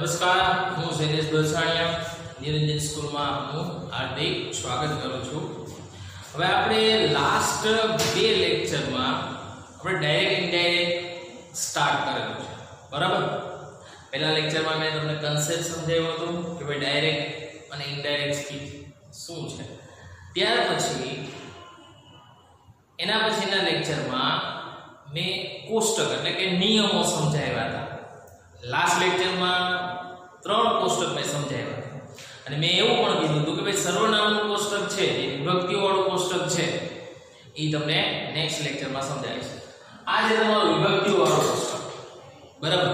નમસ્કાર, હું શૈલેષ દોસાણીયા નિરંજન સ્કૂલમાં આપનું હાર્દિક સ્વાગત કરું છું. હવે આપણે લાસ્ટ બે લેક્ચરમાં આપણે ડાયરેક્ટ ઇનડાયરેક્ટ સ્ટાર્ટ કરેલું છે. બરાબર? પહેલા લેક્ચરમાં મેં તમને કન્સેપ્ટ સમજાવ્યું હતું કે ભાઈ ડાયરેક્ટ અને ઇનડાયરેક્ટ સ્પીચ શું છે. ત્યાર પછી, એના પછીના લેક્ચરમાં મેં કોષ્ટક એટલે કે નિયમો સમજાવ્યા હતા. લાસ્ટ લેક્ચરમાં ત્રણ કોષ્ટક મેં સમજાવ્યા અને મેં એવું પણ કીધું હતું કે ભાઈ, સર્વનામનું કોષ્ટક છે, જે વિભક્તિવાળું કોષ્ટક છે એ તમને નેક્સ્ટ લેક્ચરમાં સમજાવીશ. આ છે તમારું વિભક્તિવાળું કોષ્ટક. બરાબર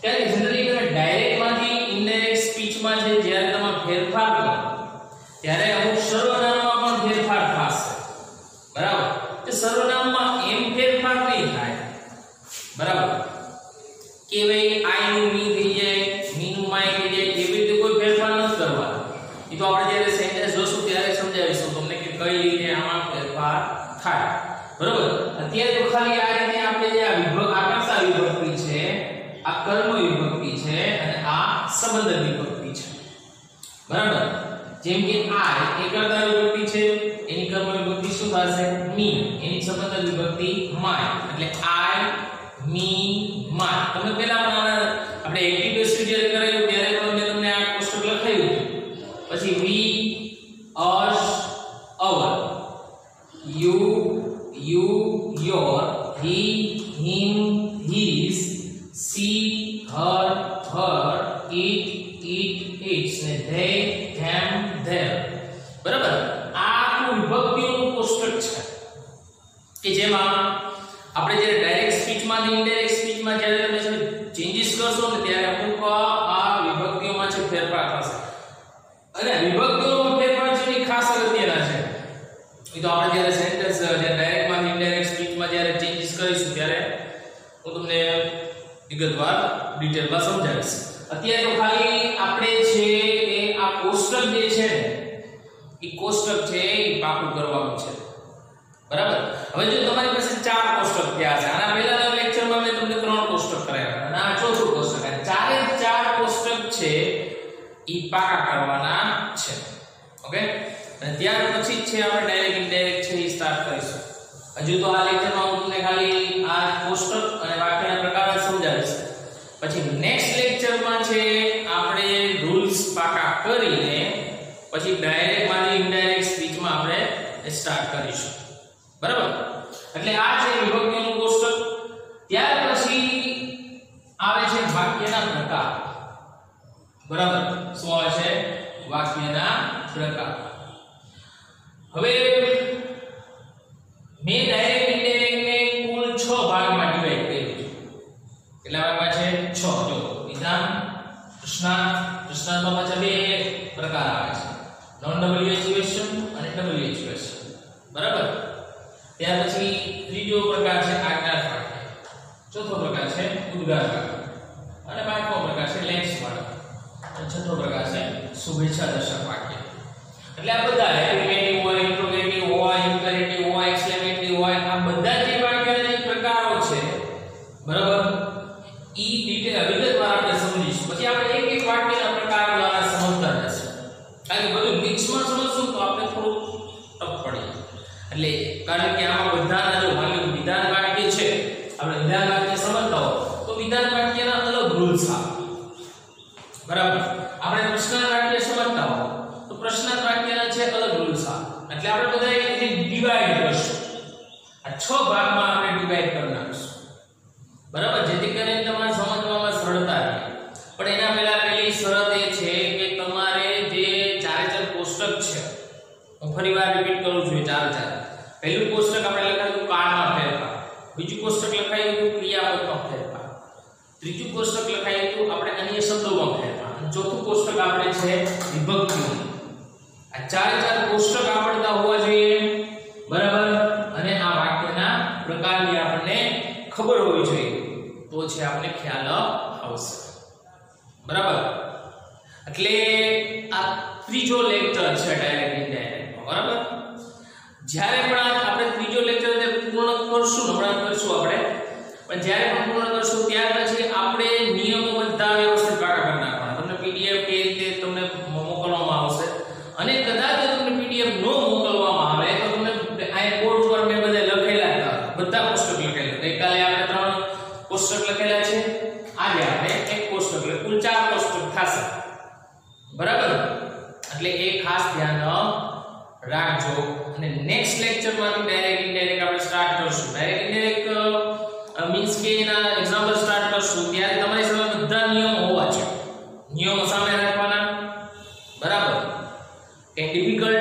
ત્યારે જનરલી તમે ડાયરેક્ટમાંથી ઇનડાયરેક્ટ સ્પીચમાં છે જ્યારે તમે ફેરફાર કરો ત્યારે અમુક સર્વનામમાં પણ ફેરફાર થશે બરાબર તે સર્વનામમાં એમ ફેરફાર નહીં થાય બરાબર કે ભાઈ આઈ નું મી થઈ જાય મી નું માય થઈ જાય એવી રીતે કોઈ ફેરફાર નથી કરવાનો એ તો આપણે જ્યારે સેન્ટેન્સ જોશું ત્યારે સમજાવીશું તમને કે કઈ રીતે આમાં ફેરફાર થાય. બરાબર? અત્યારે તો ખાલી આ રીતે આપણે જે આ વિભક્ત, આકાંક્ષા વિભક્તિ છે, આ કર્મ વિભક્તિ છે અને આ સંબંધ વિભક્તિ છે. બરાબર? જેમ કે આ એ કર્તા વિભક્તિ છે, એની કર્મ વિભક્તિ શું થશે? મી. એની સંબંધ વિભક્તિ માય. એટલે આઈ, મી, માય. તમે પહેલા ઇટ ઇટ્સ ને ધે ધેમ ધેર બરાબર? આ આખું વિભક્તિઓનું કોષ્ટક છે. કે જેમાં આપણે જ્યારે ડાયરેક્ટ સ્પીચમાંથી ઇનડાયરેક્ટ સ્પીચમાં જ્યારે તમે છે ચેન્જીસ કરશો ને ત્યારે અમુક આ વિભક્તિઓમાં છે ફેરફાર થશે. અને વિભક્તિઓમાં ફેરફાર છે એ ખાસ અગત્યના છે. એ તો આપણે જ્યારે સેન્ટેન્સ જ્યારે ડાયરેક્ટમાં ઇનડાયરેક્ટ સ્પીચમાં જ્યારે ચેન્જીસ કરીશું ત્યારે હું તમને વિગતવાર ડિટેલમાં સમજાવીશ. અત્યારે તો ખાલી આપણે છે એ આ કોષ્ટક જે છે ને, એ કોષ્ટક છે એ પાકું કરવાનું છે. બરાબર? હવે જો તમારી પાસે ચાર કોષ્ટક થયા છે. આના પહેલાના લેક્ચરમાં મેં તમને ત્રણ કોષ્ટક કરાવ્યા અને આ ચોથું કોષ્ટક ચારે ચાર કોષ્ટક છે એ પાકા કરવાના છે. ઓકે? અને ત્યાર પછી જ છે આપણે ડાયરેક્ટ ઇનડાયરેક્ટ છે એ સ્ટાર્ટ કરીશું. હજુ તો આ લેક્ચરમાં હું તમને ખાલી આ કોષ્ટક અને વાક્યના પ્રકાર જ સમજાવીશ પછી નેક્સ્ટ લેક્ચરમાં છે આપણે રૂલ્સ પાકા કરીને પછી ડાયરેક્ટમાંથી ઇનડાયરેક્ટ સ્પીચમાં સ્ટાર્ટ કરીશું. બરાબર? એટલે આ છે વિભક્તિનું કોષ્ટક. ત્યાર પછી આવે છે વાક્યના પ્રકાર. બરાબર? શું આવે છે? વાક્યના પ્રકાર. હવે મેં ડાયરેક્ટ ઇનડાયરેક્ટ કુલ 6 ભાગમાં ડિવાઈડ કર્યું છે. કેટલા ભાગમાં છે? 6 જો વિધાન પ્રશ્નાર્થ પ્રશ્નાર્થમાં પાછા બે પ્રકાર આવે છે. નોન ડબલ્યુએચ ક્વેશ્ચન અને ડબલ્યુએચ ક્વેશ્ચન બરાબર? ત્યાર પછી ત્રીજો પ્રકાર છે આકાર વાક્ય ચોથો પ્રકાર છે ઉદ્ગાર વાક્ય અને પાંચમો પ્રકાર છે લેન્સ વાળો અને છઠ્ઠો પ્રકાર છે શુભેચ્છા દર્શક વાક્ય. એટલે આ બધા એફર્મેટિવ હોય ઇન્ટ્રોગેટિવ હોય ઇમ્પેરેટિવ હોય એક્સક્લેમેટરી હોય આ બધા જે વાક્યના જે પ્રકારો છે બરાબર ઈ ડિટેલ વિગતવાર આપણે સમજીશું પછી આપણે એક એક વાક્યના પ્રકાર દ્વારા સમજતા જશું કારણ કે બધું મિક્સમાં સમજશું તો આપણે થોડું ટફ પડી એટલે કારણ કે આમાં બધાના જો માની લો વિધાન વાક્ય છે આપણે વિધાન વાક્ય સમજતા હો તો વિધાન વાક્યના અલગ રૂલ્સ આવે બરાબર? આપણે પ્રશ્નાર્થ વાક્ય સમજતા હો તો પ્રશ્નાર્થ વાક્યના છે અલગ રૂલ્સ આવે એટલે આપણે બધા એને ડિવાઇડ કરશું. આ છ ભાગમાં આપણે ડિવાઈડ કરી નાખશું. બરાબર? જેથી કરીને તમારે સમજવામાં સરળતા રહે. પણ એના પહેલા પહેલી શરત એ છે કે તમારે જે ચારે ચાર કોષ્ટક છે, હું ફરીવાર રિપીટ કરું છું ચાર ચાર પહેલું કોષ્ટક આપણે લખાયું કાળમાં ફેરફાર બીજું કોષ્ટક લખાયું હતું ક્રિયાપદમાં ફેરફાર ત્રીજું કોષ્ટક લખાયું હતું આપણે અન્ય શબ્દોમાં ફેરફાર અને ચોથું કોષ્ટક આપણે છે વિભક્તિઓ આ ચાર ચાર કોષ્ટક આવડતા હોવા જોઈએ. બરાબર? અને આ વાક્યના પ્રકારની આપણને ખબર હોવી જોઈએ. તો છે આપણે ખ્યાલ આવશે. બરાબર? એટલે આ ત્રીજો લેક્ચર છે ડાયરેક્ટ ઇનડાયરેક્ટ બરાબર? જ્યારે પણ પણ જ્યારે પણ પૂર્ણ કરશું, ત્યાર પછી આપણે નિયમો બધા વ્યવસ્થિત પાકા કરી નાખવાના. તમને પીડીએફ કે રીતે તમને મોકલવામાં આવશે. અને કદાચ તમને પીડીએફ ન મોકલવામાં આવે, તો તમને આ બોર્ડ પર મેં બધા લખેલા હતા. બધા પુસ્તક લખેલા. ગઈકાલે આપણે ત્રણ પુસ્તક લખેલા છે. આજે આપણે એક પુસ્તક એટલે કુલ ચાર પુસ્તક થશે. બરાબર? એટલે એ ખાસ ધ્યાન રાખજો. અને નેક્સ્ટ લેક્ચરમાંથી ડાયરેક્ટ કે ડિફિકલ્ટ